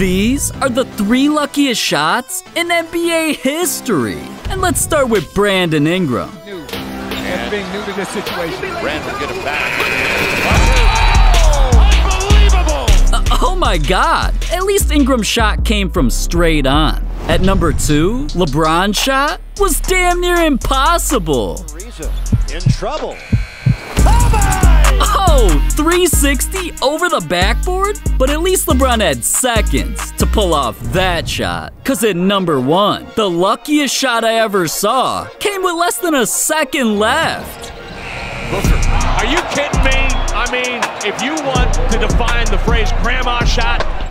These are the three luckiest shots in NBA history. And let's start with Brandon Ingram. New. And being new to this situation. Brandon get him back. Uh, oh my god, at least Ingram's shot came from straight on. At number two, LeBron's shot was damn near impossible. In trouble. Oh, 360 over the backboard? But at least LeBron had seconds to pull off that shot. Cause at number one, the luckiest shot I ever saw came with less than a second left. Booker, are you kidding me? I mean, if you want to define the phrase grandma shot,